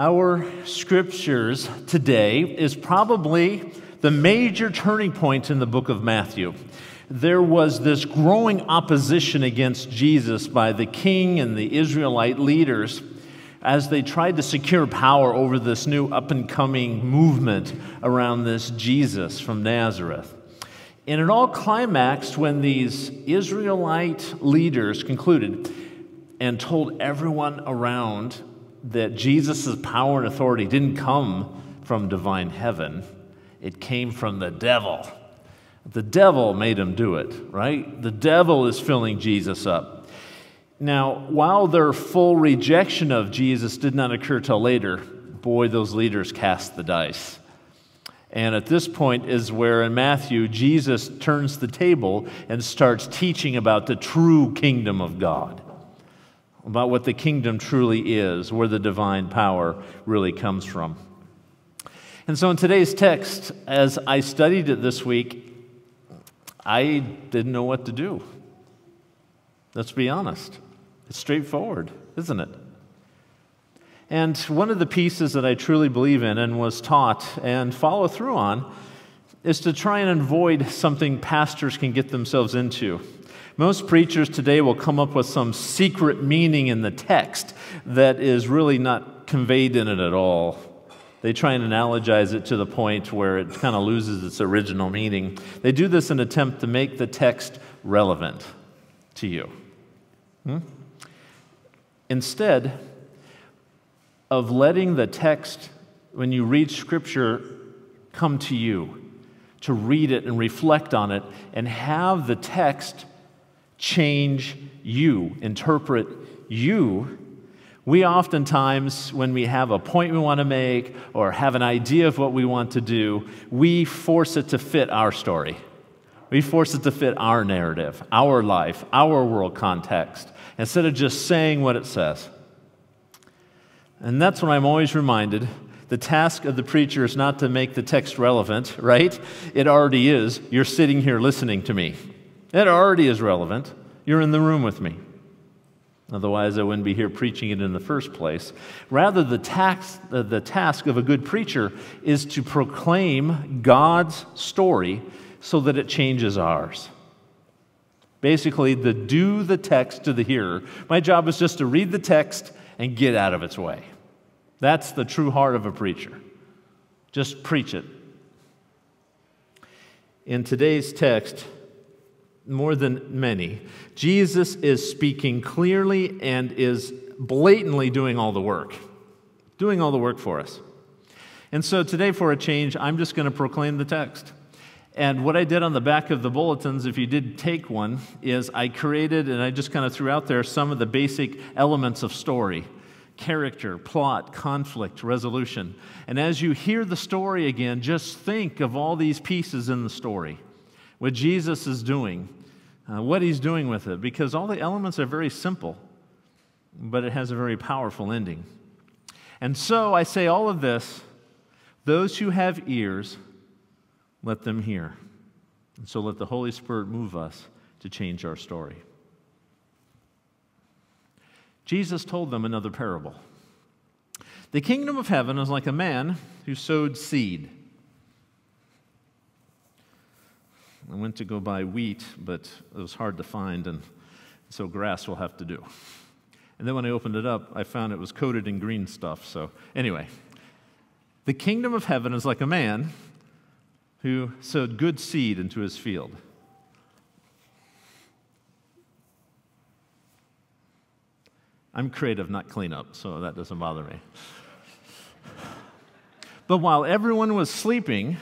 Our scriptures today is probably the major turning point in the book of Matthew. There was this growing opposition against Jesus by the king and the Israelite leaders as they tried to secure power over this new up and coming movement around this Jesus from Nazareth. And it all climaxed when these Israelite leaders concluded and told everyone around that Jesus' power and authority didn't come from divine heaven, it came from the devil. The devil made him do it, right? The devil is filling Jesus up. Now, while their full rejection of Jesus did not occur till later, boy, those leaders cast the dice. And at this point is where in Matthew, Jesus turns the table and starts teaching about the true kingdom of God about what the kingdom truly is, where the divine power really comes from. And so, in today's text, as I studied it this week, I didn't know what to do. Let's be honest. It's straightforward, isn't it? And one of the pieces that I truly believe in and was taught and follow through on is to try and avoid something pastors can get themselves into. Most preachers today will come up with some secret meaning in the text that is really not conveyed in it at all. They try and analogize it to the point where it kind of loses its original meaning. They do this in an attempt to make the text relevant to you. Hmm? Instead of letting the text, when you read Scripture, come to you, to read it and reflect on it, and have the text change you, interpret you. We oftentimes, when we have a point we want to make or have an idea of what we want to do, we force it to fit our story. We force it to fit our narrative, our life, our world context, instead of just saying what it says. And that's when I'm always reminded the task of the preacher is not to make the text relevant, right? It already is. You're sitting here listening to me. It already is relevant. You're in the room with me. Otherwise, I wouldn't be here preaching it in the first place. Rather, the, tax, uh, the task of a good preacher is to proclaim God's story so that it changes ours. Basically, the do the text to the hearer. My job is just to read the text and get out of its way. That's the true heart of a preacher. Just preach it. In today's text, more than many. Jesus is speaking clearly and is blatantly doing all the work, doing all the work for us. And so today, for a change, I'm just going to proclaim the text. And what I did on the back of the bulletins, if you did take one, is I created and I just kind of threw out there some of the basic elements of story character, plot, conflict, resolution. And as you hear the story again, just think of all these pieces in the story, what Jesus is doing, uh, what he's doing with it, because all the elements are very simple, but it has a very powerful ending. And so I say all of this those who have ears, let them hear. And so let the Holy Spirit move us to change our story. Jesus told them another parable. The kingdom of heaven is like a man who sowed seed. I went to go buy wheat, but it was hard to find, and so grass will have to do. And then when I opened it up, I found it was coated in green stuff. So, anyway, the kingdom of heaven is like a man who sowed good seed into his field. I'm creative, not cleanup, so that doesn't bother me. But while everyone was sleeping,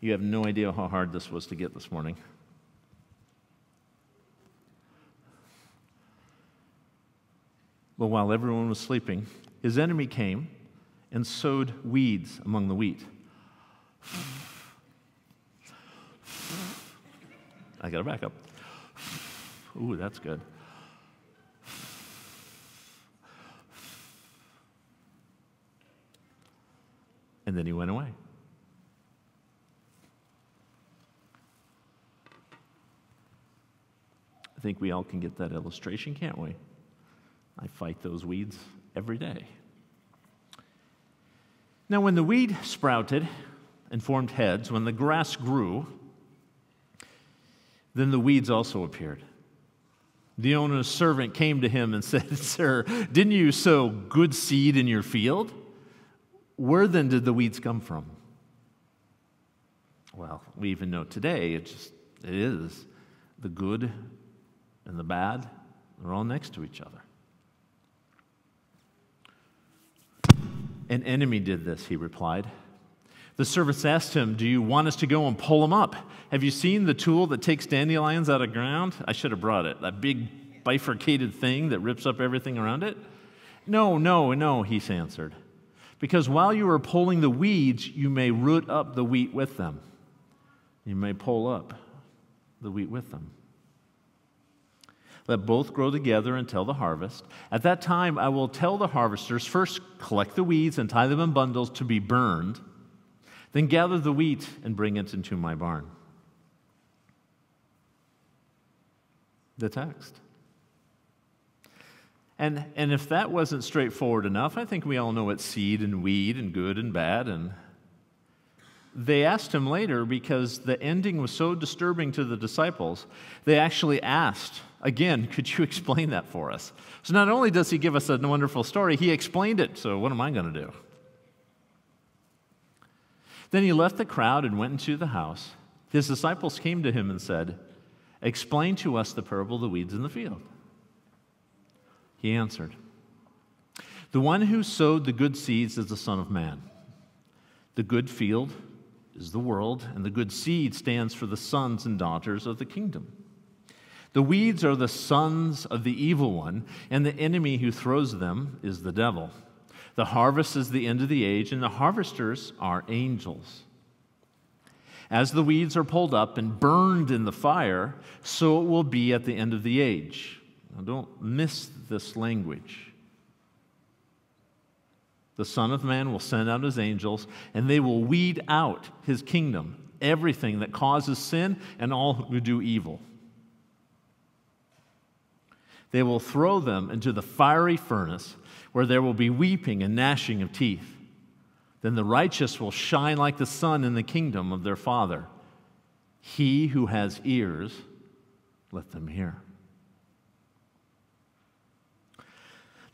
you have no idea how hard this was to get this morning. But while everyone was sleeping, his enemy came and sowed weeds among the wheat. I got to back up. Ooh, that's good. And then he went away. I think we all can get that illustration, can't we? I fight those weeds every day. Now, when the weed sprouted and formed heads, when the grass grew, then the weeds also appeared. The owner's servant came to him and said, Sir, didn't you sow good seed in your field? Where then did the weeds come from? Well, we even know today it just it is the good and the bad, they're all next to each other. An enemy did this, he replied. The servants asked him, Do you want us to go and pull them up? Have you seen the tool that takes dandelions out of ground? I should have brought it. That big bifurcated thing that rips up everything around it? No, no, no, he answered. Because while you are pulling the weeds, you may root up the wheat with them. You may pull up the wheat with them. Let both grow together until the harvest. At that time, I will tell the harvesters first collect the weeds and tie them in bundles to be burned, then gather the wheat and bring it into my barn. The text. And, and if that wasn't straightforward enough, I think we all know what seed and weed and good and bad. And they asked him later because the ending was so disturbing to the disciples, they actually asked Again, could you explain that for us? So, not only does he give us a wonderful story, he explained it. So, what am I going to do? Then he left the crowd and went into the house. His disciples came to him and said, Explain to us the parable of the weeds in the field. He answered, The one who sowed the good seeds is the Son of Man. The good field is the world, and the good seed stands for the sons and daughters of the kingdom. The weeds are the sons of the evil one, and the enemy who throws them is the devil. The harvest is the end of the age, and the harvesters are angels. As the weeds are pulled up and burned in the fire, so it will be at the end of the age. Now, don't miss this language. The Son of Man will send out his angels, and they will weed out his kingdom, everything that causes sin and all who do evil. They will throw them into the fiery furnace where there will be weeping and gnashing of teeth. Then the righteous will shine like the sun in the kingdom of their Father. He who has ears, let them hear.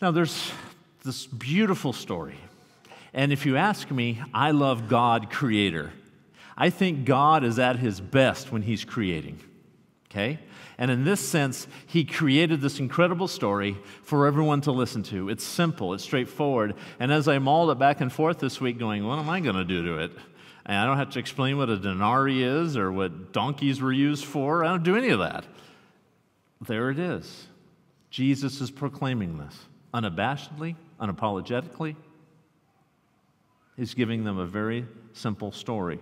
Now, there's this beautiful story. And if you ask me, I love God, creator. I think God is at his best when he's creating. Okay? And in this sense, he created this incredible story for everyone to listen to. It's simple, it's straightforward. And as I mauled it back and forth this week, going, what am I going to do to it? And I don't have to explain what a denarii is or what donkeys were used for. I don't do any of that. There it is. Jesus is proclaiming this unabashedly, unapologetically. He's giving them a very simple story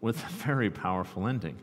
with a very powerful ending.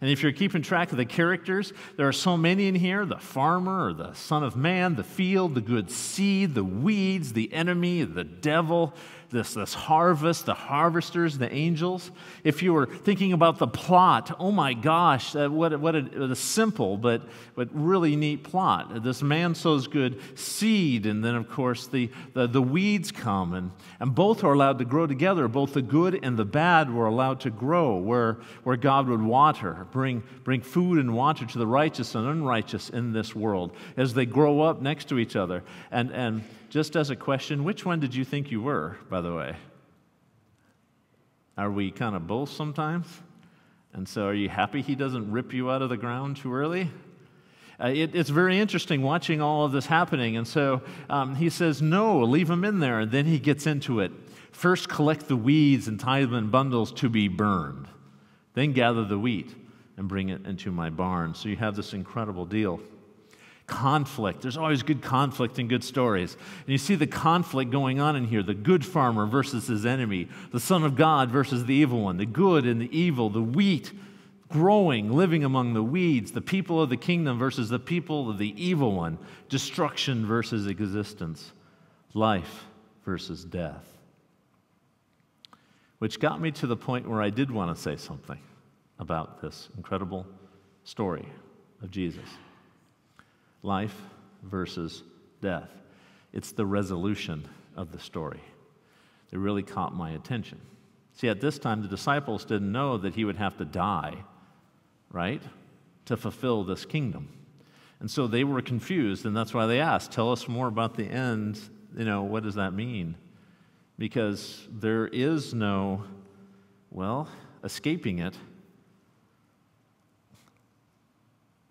And if you're keeping track of the characters, there are so many in here the farmer or the son of man, the field, the good seed, the weeds, the enemy, the devil, this, this harvest, the harvesters, the angels. If you were thinking about the plot, oh my gosh, what, what, a, what a simple but, but really neat plot. This man sows good seed, and then, of course, the, the, the weeds come, and, and both are allowed to grow together. Both the good and the bad were allowed to grow, where, where God would water, bring, bring food and water to the righteous and unrighteous in this world as they grow up next to each other. And, and just as a question, which one did you think you were, by the way? Are we kind of both sometimes? And so, are you happy he doesn't rip you out of the ground too early? Uh, it, it's very interesting watching all of this happening. And so um, he says, No, leave them in there. And then he gets into it. First, collect the weeds and tie them in bundles to be burned. Then, gather the wheat and bring it into my barn. So, you have this incredible deal conflict. There's always good conflict in good stories. And you see the conflict going on in here. The good farmer versus his enemy, the Son of God versus the evil one, the good and the evil, the wheat growing, living among the weeds, the people of the kingdom versus the people of the evil one, destruction versus existence, life versus death. Which got me to the point where I did want to say something about this incredible story of Jesus life versus death. it's the resolution of the story that really caught my attention. See, at this time, the disciples didn't know that he would have to die, right, to fulfill this kingdom. And so they were confused, and that's why they asked, Tell us more about the end. You know, what does that mean? Because there is no, well, escaping it.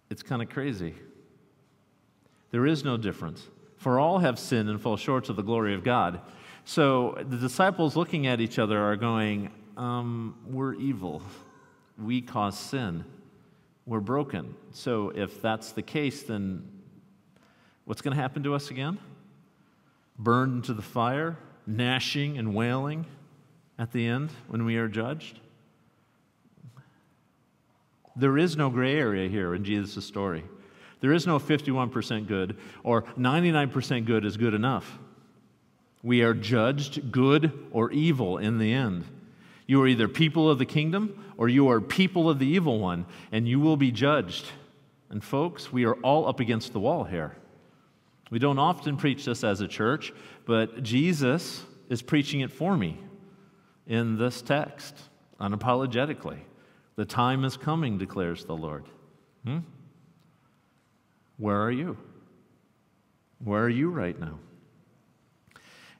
It's kind of crazy. There is no difference. For all have sinned and fall short of the glory of God. So the disciples looking at each other are going, um, We're evil. We cause sin. We're broken. So if that's the case, then what's going to happen to us again? Burned into the fire, gnashing and wailing at the end when we are judged? There is no gray area here in Jesus' story. There is no 51% good or 99% good is good enough. We are judged good or evil in the end. You are either people of the kingdom or you are people of the evil one, and you will be judged. And folks, we are all up against the wall here. We don't often preach this as a church, but Jesus is preaching it for me in this text, unapologetically. The time is coming, declares the Lord. Hmm? Where are you? Where are you right now?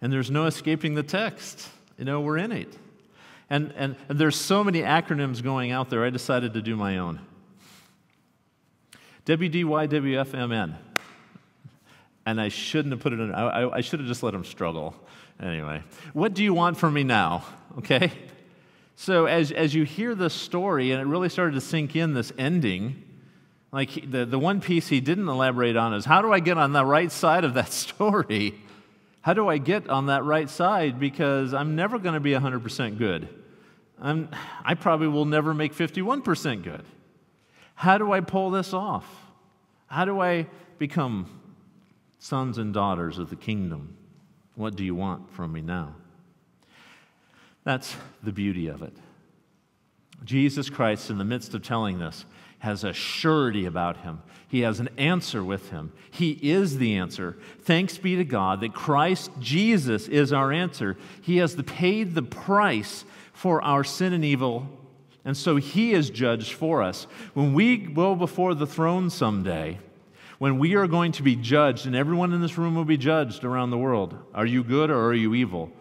And there's no escaping the text. You know, we're in it. And, and, and there's so many acronyms going out there, I decided to do my own. WDYWFMN. And I shouldn't have put it in, I, I should have just let him struggle. Anyway, what do you want from me now? Okay? So, as, as you hear this story, and it really started to sink in this ending, like the, the one piece he didn't elaborate on is how do I get on the right side of that story? How do I get on that right side? Because I'm never going to be 100% good. I'm, I probably will never make 51% good. How do I pull this off? How do I become sons and daughters of the kingdom? What do you want from me now? That's the beauty of it. Jesus Christ, in the midst of telling this, has a surety about him. He has an answer with him. He is the answer. Thanks be to God that Christ Jesus is our answer. He has paid the price for our sin and evil, and so he is judged for us. When we go before the throne someday, when we are going to be judged, and everyone in this room will be judged around the world, are you good or are you evil?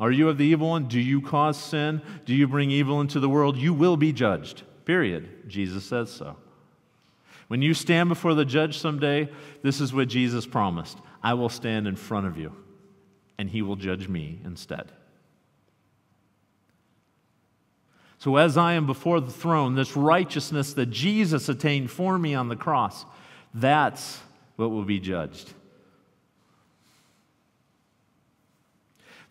Are you of the evil one? Do you cause sin? Do you bring evil into the world? You will be judged. Period. Jesus says so. When you stand before the judge someday, this is what Jesus promised I will stand in front of you, and he will judge me instead. So, as I am before the throne, this righteousness that Jesus attained for me on the cross, that's what will be judged.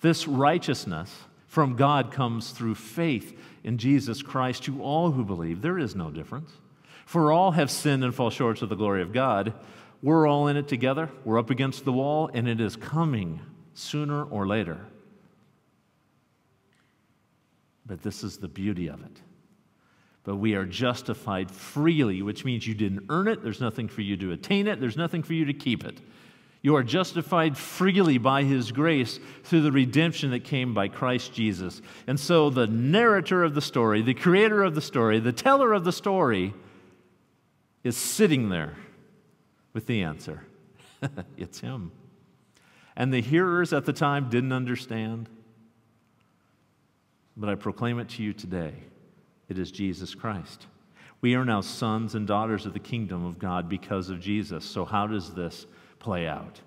This righteousness from God comes through faith in Jesus Christ to all who believe. There is no difference. For all have sinned and fall short of the glory of God. We're all in it together. We're up against the wall, and it is coming sooner or later. But this is the beauty of it. But we are justified freely, which means you didn't earn it. There's nothing for you to attain it. There's nothing for you to keep it. You are justified freely by His grace through the redemption that came by Christ Jesus. And so, the narrator of the story, the creator of the story, the teller of the story, is sitting there with the answer. it's Him. And the hearers at the time didn't understand. But I proclaim it to you today it is Jesus Christ. We are now sons and daughters of the kingdom of God because of Jesus. So, how does this play out.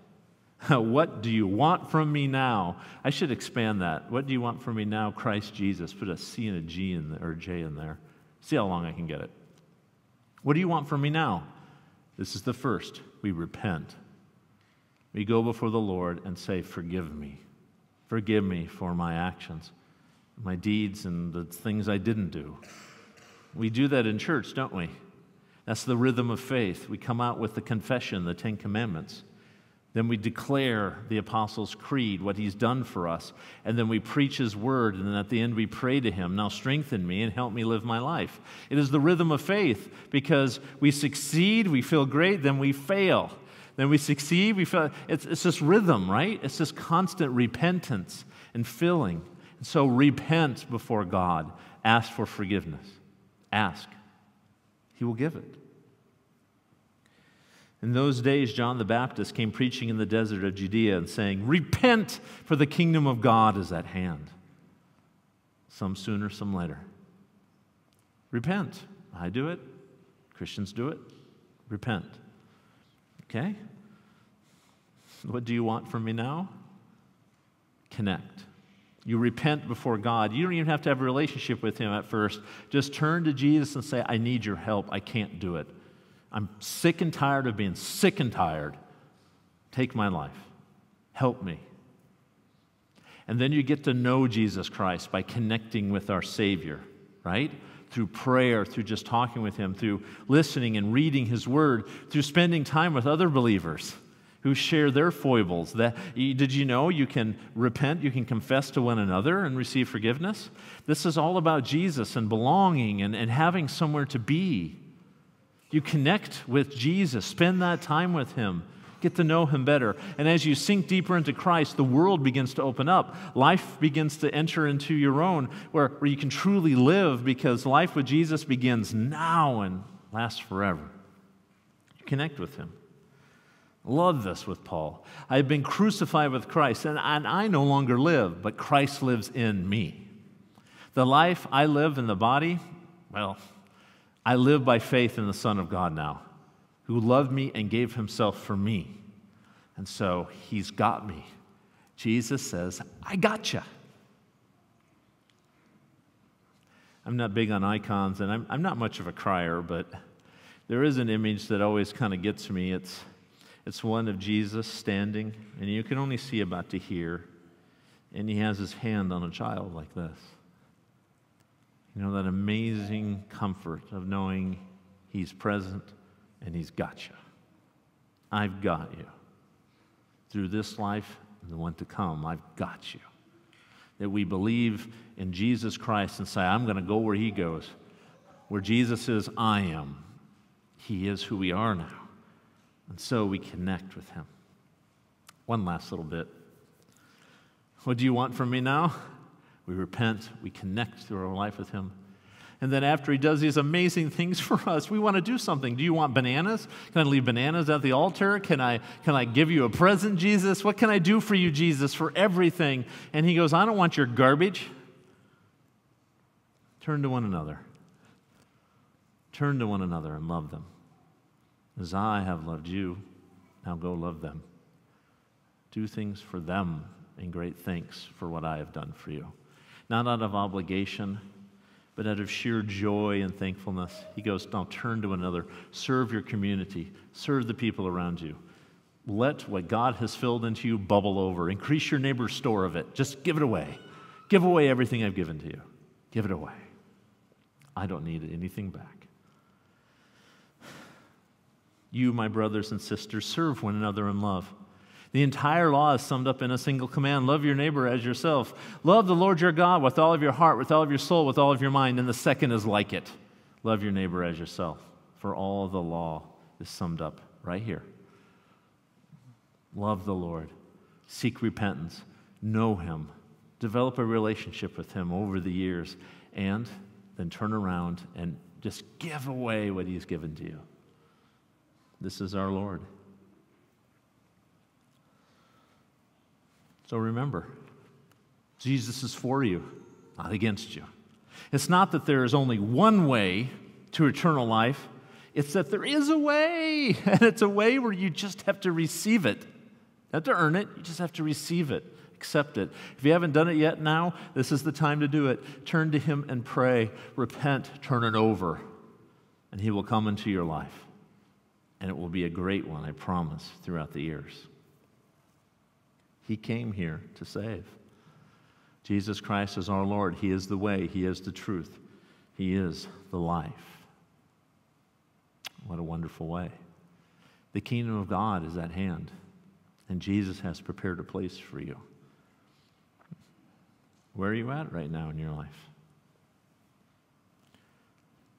what do you want from me now? I should expand that. What do you want from me now, Christ Jesus? Put a C and a G in there, or J in there. See how long I can get it. What do you want from me now? This is the first. We repent. We go before the Lord and say, Forgive me. Forgive me for my actions, my deeds, and the things I didn't do. We do that in church, don't we? That's the rhythm of faith. We come out with the confession, the Ten Commandments. Then we declare the Apostles' Creed, what he's done for us. And then we preach his word. And then at the end, we pray to him, Now strengthen me and help me live my life. It is the rhythm of faith because we succeed, we feel great, then we fail. Then we succeed. We feel it's, it's this rhythm, right? It's this constant repentance and filling. And so repent before God. Ask for forgiveness. Ask. He will give it. In those days, John the Baptist came preaching in the desert of Judea and saying, Repent, for the kingdom of God is at hand. Some sooner, some later. Repent. I do it. Christians do it. Repent. Okay? What do you want from me now? Connect. You repent before God. You don't even have to have a relationship with Him at first. Just turn to Jesus and say, I need your help. I can't do it. I'm sick and tired of being sick and tired. Take my life. Help me. And then you get to know Jesus Christ by connecting with our Savior, right? Through prayer, through just talking with Him, through listening and reading His Word, through spending time with other believers who share their foibles. That, did you know you can repent, you can confess to one another and receive forgiveness? This is all about Jesus and belonging and, and having somewhere to be. You connect with Jesus, spend that time with Him, get to know Him better. And as you sink deeper into Christ, the world begins to open up. Life begins to enter into your own, where, where you can truly live because life with Jesus begins now and lasts forever. You connect with Him. Love this with Paul. I have been crucified with Christ, and, and I no longer live, but Christ lives in me. The life I live in the body, well, I live by faith in the Son of God now, who loved me and gave himself for me. And so he's got me. Jesus says, I gotcha. I'm not big on icons, and I'm, I'm not much of a crier, but there is an image that always kind of gets me. It's it's one of Jesus standing, and you can only see about to here, and he has his hand on a child like this. You know, that amazing comfort of knowing he's present and he's got you. I've got you. Through this life and the one to come, I've got you. That we believe in Jesus Christ and say, I'm going to go where he goes. Where Jesus is, I am. He is who we are now. And so we connect with Him. One last little bit. What do you want from me now? We repent, we connect through our life with Him. And then after He does these amazing things for us, we want to do something. Do you want bananas? Can I leave bananas at the altar? Can I, can I give you a present, Jesus? What can I do for you, Jesus, for everything? And He goes, I don't want your garbage. Turn to one another. Turn to one another and love them. As I have loved you, now go love them. Do things for them in great thanks for what I have done for you. Not out of obligation, but out of sheer joy and thankfulness. He goes, Now turn to another. Serve your community, serve the people around you. Let what God has filled into you bubble over. Increase your neighbor's store of it. Just give it away. Give away everything I've given to you. Give it away. I don't need anything back. You, my brothers and sisters, serve one another in love. The entire law is summed up in a single command love your neighbor as yourself. Love the Lord your God with all of your heart, with all of your soul, with all of your mind. And the second is like it love your neighbor as yourself. For all the law is summed up right here. Love the Lord, seek repentance, know Him, develop a relationship with Him over the years, and then turn around and just give away what He's given to you. This is our Lord. So remember, Jesus is for you, not against you. It's not that there is only one way to eternal life, it's that there is a way, and it's a way where you just have to receive it. Have to earn it, you just have to receive it, accept it. If you haven't done it yet now, this is the time to do it. Turn to Him and pray, repent, turn it over, and He will come into your life and it will be a great one, I promise, throughout the years. He came here to save. Jesus Christ is our Lord. He is the way, He is the truth, He is the life. What a wonderful way. The kingdom of God is at hand, and Jesus has prepared a place for you. Where are you at right now in your life?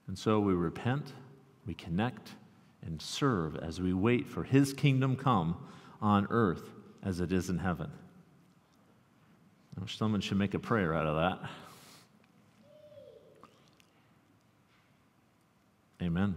And so we repent, we connect, and serve as we wait for his kingdom come on earth as it is in heaven. Someone should make a prayer out of that. Amen.